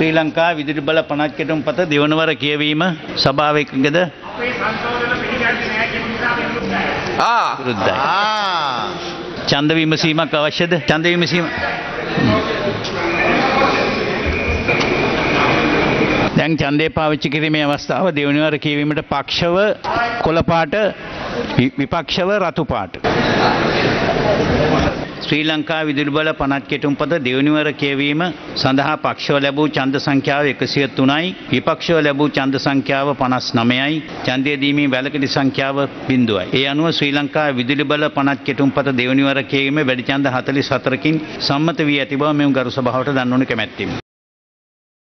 ශ්‍රී ලංකා විදුලි බල පනත් කෙටුම් පත දෙවනවර කියවීම සභාව විරුද්ධයි. ආ ඡන්ද විමසීමක් අවශ්‍යද? ඡන්ද විමසීම. දැන් ඡන්දය පාවිච්චි කිරීමේ අවස්ථාව දෙවනිවර කියවීමට පක්ෂව කොළ පාට වි- විපක්ෂව රතු පාට. ශ්‍රී ලංකා විදුලි බල පනත් කෙටුම්පත දෙවනිවර කියවීම සඳහා පක්ෂව ලැබූ ඡන්ද සංඛ්‍යාව 103යි විපක්ෂව ලැබූ ඡන්ද සංඛ්‍යාව 59යි ඡන්දය දීමේ වැලකඩි සංඛ්‍යාව බිඳුවයි. ඒ අනුව ශ්‍රී ලංකා විදුලි බල පනත් කෙටුම්පත දෙවනිවර කියවීම වැඩි ඡන්ද 44කින් සම්මත වී ඇති බව මෙම ගරු සභාවට දන්වනු කැමැත්තෙමි.